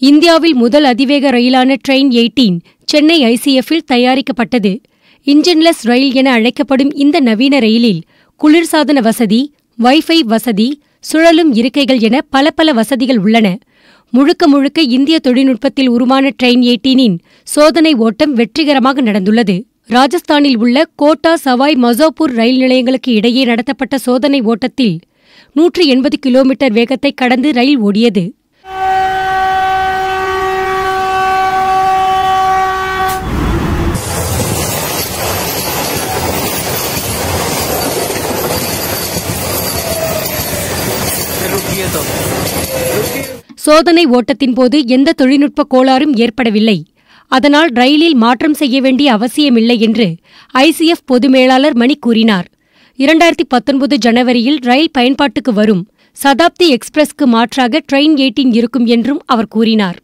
இந்தியாவில் முதல் அதிவேக ரயிலான ட்ரெயின் எயிட்டீன் சென்னை ஐசிஎஃப்பில் தயாரிக்கப்பட்டது. இன்ஜின்லெஸ் ரயில் என அழைக்கப்படும் இந்த நவீன ரயிலில் குளிர்சாதன வசதி வைஃபை வசதி சுழலும் இருக்கைகள் என பல பல வசதிகள் உள்ளன. முழுக்க முழுக்க இந்திய தொழில்நுட்பத்தில் உருவான ட்ரெயின் எயிட்டீனின் சோதனை ஓட்டம் வெற்றிகரமாக நடந்துள்ளது. ராஜஸ்தானில் உள்ள கோட்டா சவாய் மசோப்பூர் ரயில் நிலையங்களுக்கு இடையே நடத்தப்பட்ட சோதனை ஓட்டத்தில் நூற்றி எண்பது கிலோமீட்டர் வேகத்தை கடந்து ரயில் ஓடியது. சோதனை ஓட்டத்தின் போது எந்த தொழில்நுட்ப கோளாறும் ஏற்படவில்லை. அதனால் ரயிலில் மாற்றம் செய்ய வேண்டிய அவசியமில்லை என்று ஐசிஎஃப் பொது மேலாளர் மணி கூறினார். இரண்டாயிரத்தி பத்தொன்பது ஜனவரியில் ரயில் பயன்பாட்டுக்கு வரும். சதாப்தி எக்ஸ்பிரஸ்க்கு மாற்றாக ட்ரெயின் எயிட்டின் இருக்கும் என்றும் அவர் கூறினார்.